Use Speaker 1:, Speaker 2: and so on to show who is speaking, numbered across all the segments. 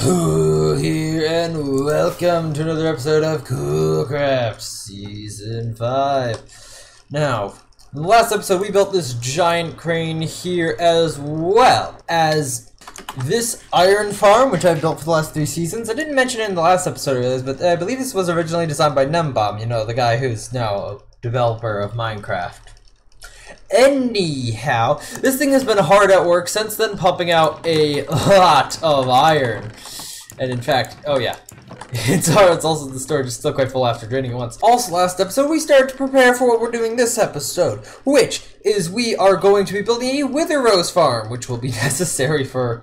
Speaker 1: Cool here, and welcome to another episode of Cool Craft Season 5. Now, in the last episode, we built this giant crane here as well as this iron farm, which I've built for the last three seasons. I didn't mention it in the last episode this, but I believe this was originally designed by gnembon, you know, the guy who's now a developer of Minecraft. Anyhow, this thing has been hard at work since then, pumping out a lot of iron. And in fact, oh yeah, it's hard. It's also the storage is still quite full after draining it once. Also, last episode we started to prepare for what we're doing this episode, which is we are going to be building a wither rose farm, which will be necessary for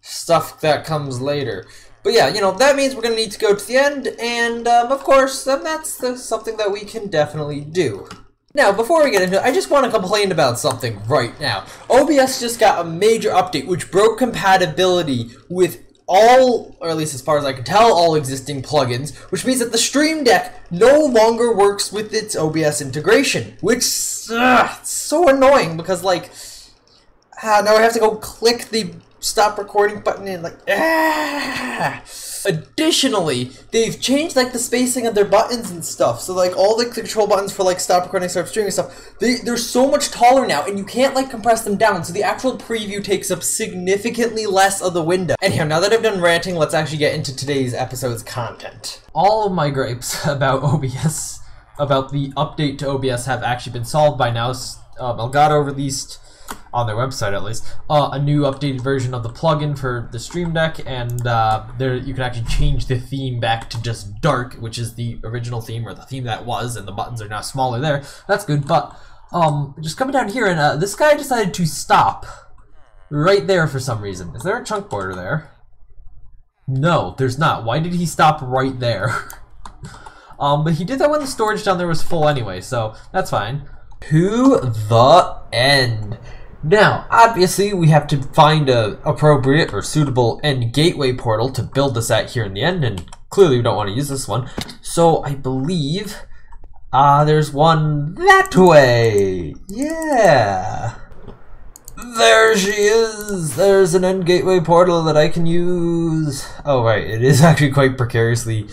Speaker 1: stuff that comes later. But yeah, you know, that means we're going to need to go to the end, and um, of course, um, that's the, something that we can definitely do. Now, before we get into it, I just want to complain about something right now. OBS just got a major update which broke compatibility with all, or at least as far as I can tell, all existing plugins, which means that the Stream Deck no longer works with its OBS integration, which uh, so annoying because like ah, now I have to go click the stop recording button and like ah. Additionally, they've changed like the spacing of their buttons and stuff. So like all the control buttons for like stop recording, start streaming stuff, they they're so much taller now, and you can't like compress them down. So the actual preview takes up significantly less of the window. Anyhow, now that I've done ranting, let's actually get into today's episode's content. All of my gripes about OBS, about the update to OBS, have actually been solved by now. Um, Elgato released on their website at least, uh, a new updated version of the plugin for the Stream Deck, and uh, there you can actually change the theme back to just dark, which is the original theme or the theme that was, and the buttons are now smaller there. That's good, but um, just coming down here, and uh, this guy decided to stop right there for some reason. Is there a chunk border there? No, there's not. Why did he stop right there? um, but he did that when the storage down there was full anyway, so that's fine. To the end. Now, obviously, we have to find a appropriate or suitable end gateway portal to build this at here in the end, and clearly we don't want to use this one. So I believe uh, there's one that way. Yeah. There she is! There's an end gateway portal that I can use. Oh, right, it is actually quite precariously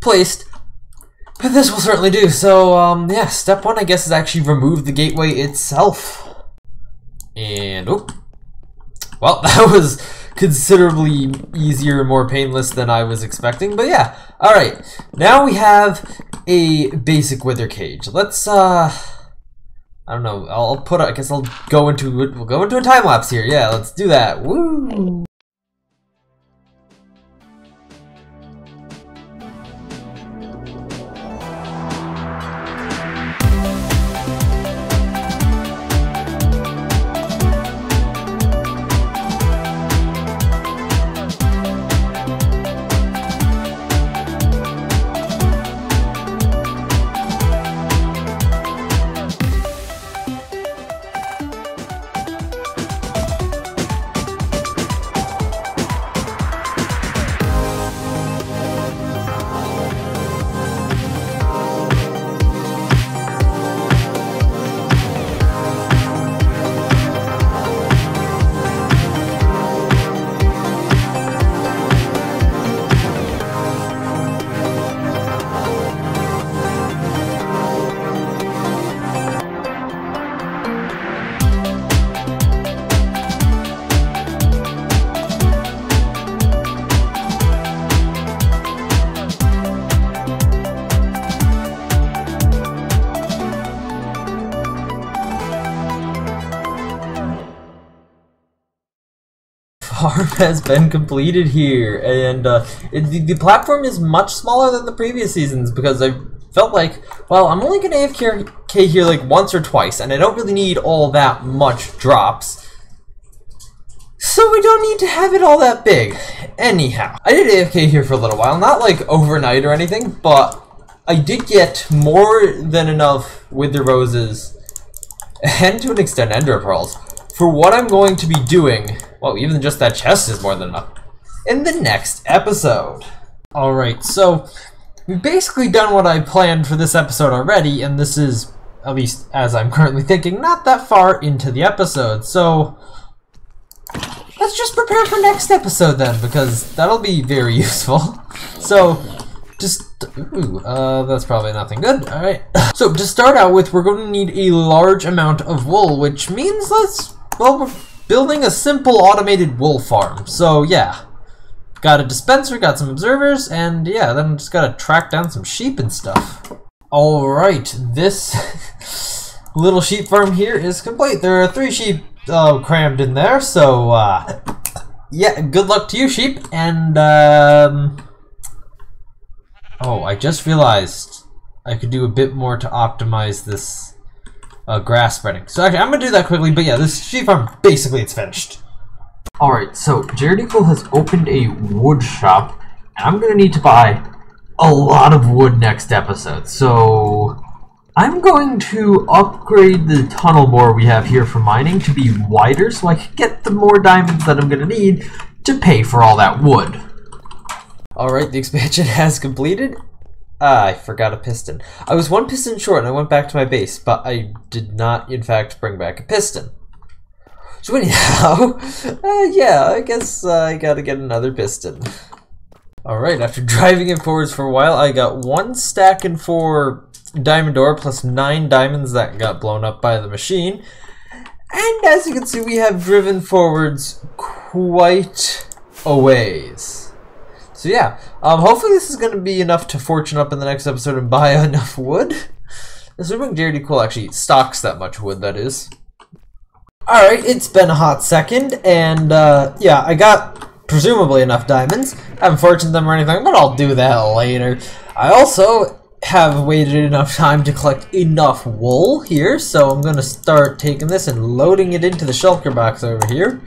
Speaker 1: placed. But this will certainly do. So, um, yeah, step one, I guess, is actually remove the gateway itself. And, oh, well, that was considerably easier and more painless than I was expecting. But yeah, all right. Now we have a basic wither cage. Let's, uh, I don't know. I'll put, I guess I'll go into, we'll go into a time lapse here. Yeah, let's do that. Woo! has been completed here, and uh, it, the, the, platform is much smaller than the previous seasons because I felt like, well, I'm only going to AFK here like once or twice, and I don't really need all that much drops. So we don't need to have it all that big. Anyhow, I did AFK here for a little while, not like overnight or anything, but I did get more than enough wither roses and to an extent ender pearls for what I'm going to be doing well, even just that chest is more than enough. In the next episode. Alright, so we've basically done what I planned for this episode already, and this is, at least as I'm currently thinking, not that far into the episode. So let's just prepare for next episode then, because that'll be very useful. So, just, ooh, uh, that's probably nothing good. Alright. So, to start out with, we're going to need a large amount of wool, which means let's, well, building a simple automated wool farm. So, yeah. Got a dispenser, got some observers, and yeah, then just gotta track down some sheep and stuff. Alright, this little sheep farm here is complete. There are three sheep uh, crammed in there, so uh, yeah, good luck to you, sheep. And um, oh, I just realized I could do a bit more to optimize this uh, grass spreading. So actually, I'm gonna do that quickly. But yeah, this sheep farm basically it's finished. All right, so Jared Eagle has opened a wood shop, and I'm gonna need to buy a lot of wood next episode. So I'm going to upgrade the tunnel bore we have here for mining to be wider so I can get the more diamonds that I'm going to need to pay for all that wood. Alright, the expansion has completed. Ah, I forgot a piston. I was one piston short and I went back to my base, but I did not, in fact, bring back a piston. So anyhow, uh, yeah, I guess uh, I gotta get another piston. Alright, after driving it forwards for a while, I got one stack and four diamond ore plus 9 diamonds that got blown up by the machine. And as you can see, we have driven forwards quite a ways. So yeah, um, hopefully this is going to be enough to fortune up in the next episode and buy enough wood. Assuming JD Cool actually stocks that much wood, that is. Alright, it's been a hot second, and uh, yeah, I got presumably enough diamonds. I haven't fortuned them or anything, but I'll do that later. I also have waited enough time to collect enough wool here, so I'm going to start taking this and loading it into the shulker box over here.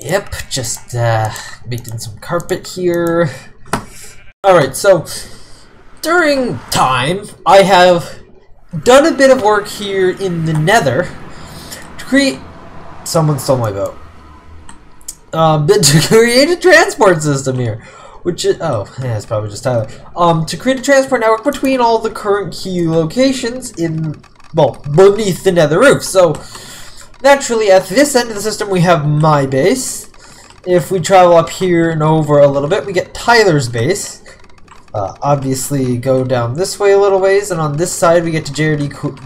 Speaker 1: Yep, just uh, making some carpet here. Alright, so during time, I have done a bit of work here in the nether to create... Someone stole my boat. Uh, to create a transport system here which is oh yeah, it's probably just Tyler. Um, to create a transport network between all the current key locations in well beneath the Nether roof. So naturally, at this end of the system, we have my base. If we travel up here and over a little bit, we get Tyler's base. Uh, obviously, go down this way a little ways, and on this side, we get to Jared E. Cool.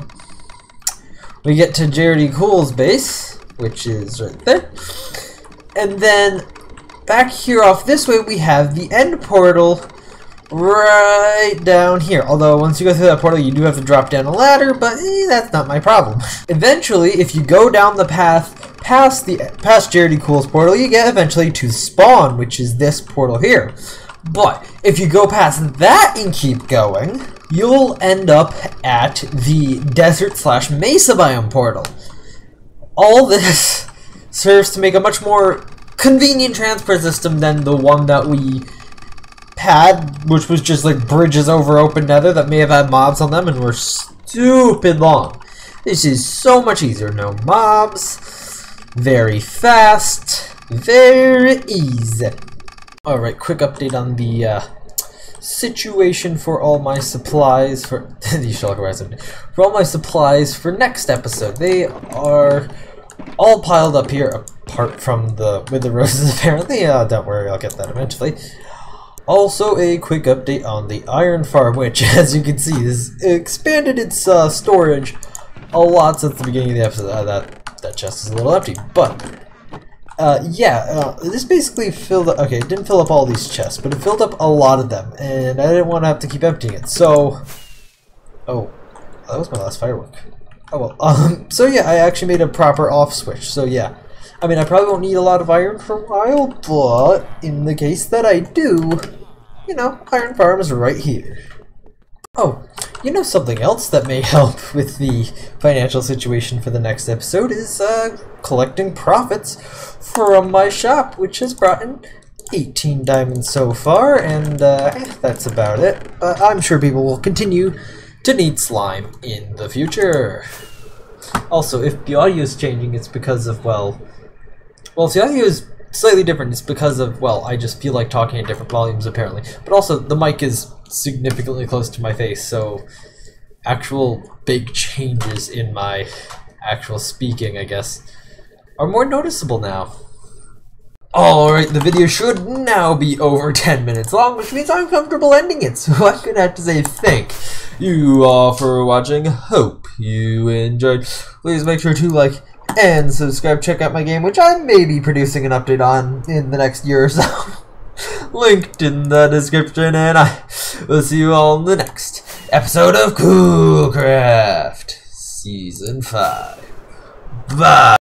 Speaker 1: We get to Jared E. Cool's base, which is right there. And then back here off this way, we have the end portal right down here. Although, once you go through that portal, you do have to drop down a ladder, but eh, that's not my problem. eventually, if you go down the path past the past Jared Cool's portal, you get eventually to spawn, which is this portal here. But if you go past that and keep going, you'll end up at the desert slash mesa biome portal. All this serves to make a much more convenient transport system than the one that we had, which was just like bridges over open nether that may have had mobs on them and were stupid long. This is so much easier. No mobs. Very fast. Very easy. Alright, quick update on the uh, situation for all my supplies for these shulker for all my supplies for next episode. They are all piled up here apart from the with the roses apparently. Uh, don't worry, I'll get that eventually. Also, a quick update on the iron farm, which, as you can see, has expanded its uh, storage a lot since the beginning of the episode. Uh, that that chest is a little empty, but uh, yeah, uh, this basically filled up, okay, it didn't fill up all these chests, but it filled up a lot of them, and I didn't want to have to keep emptying it, so, oh, that was my last firework. Oh well, um, so yeah, I actually made a proper off switch, so yeah, I mean, I probably won't need a lot of iron for a while, but in the case that I do, you know, Iron Farm is right here. Oh, you know something else that may help with the financial situation for the next episode is uh, collecting profits from my shop, which has brought in 18 diamonds so far, and uh, that's about it. But I'm sure people will continue to need slime in the future. Also, if the audio is changing, it's because of, well, well, the audio is slightly different. It's because of, well, I just feel like talking at different volumes apparently. But also, the mic is significantly close to my face, so actual big changes in my actual speaking, I guess, are more noticeable now. Alright, the video should now be over 10 minutes long, which means I'm comfortable ending it, so I'm gonna have to say thank you all for watching. Hope you enjoyed. Please make sure to like and subscribe. Check out my game, which I may be producing an update on in the next year or so. Linked in the description, and I will see you all in the next episode of Coolcraft Season 5. Bye!